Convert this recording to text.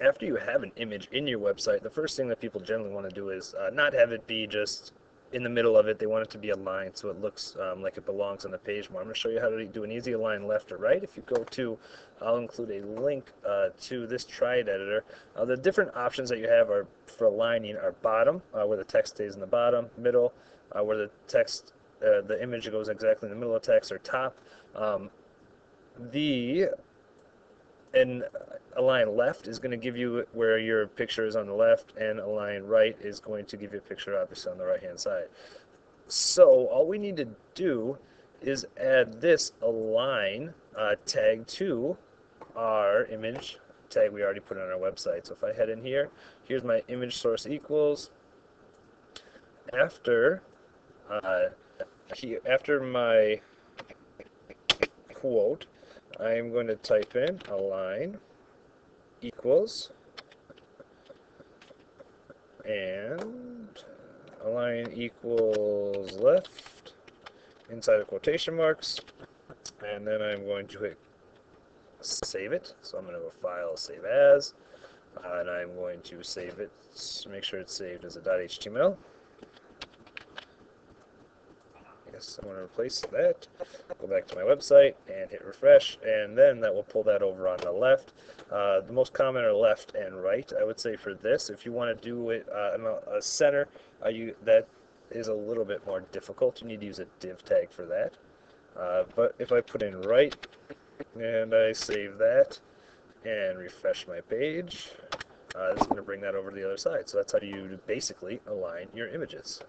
after you have an image in your website, the first thing that people generally want to do is uh, not have it be just in the middle of it. They want it to be aligned so it looks um, like it belongs on the page more. I'm going to show you how to do an easy align left or right. If you go to, I'll include a link uh, to this Tryit editor. Uh, the different options that you have are for aligning are bottom, uh, where the text stays in the bottom, middle, uh, where the text, uh, the image goes exactly in the middle of text, or top. Um, the and align left is going to give you where your picture is on the left and align right is going to give you a picture obviously on the right hand side. So all we need to do is add this align uh, tag to our image tag we already put on our website. So if I head in here, here's my image source equals after uh, after my quote I'm going to type in align equals and align equals left inside of quotation marks and then I'm going to hit save it. So I'm going to go file save as and I'm going to save it make sure it's saved as a .html yes I want to replace that go back to my website and hit refresh and then that will pull that over on the left. Uh, the most common are left and right I would say for this. If you want to do it uh, a center uh, you that is a little bit more difficult. You need to use a div tag for that. Uh, but if I put in right and I save that and refresh my page uh, is going to bring that over to the other side. So that's how you basically align your images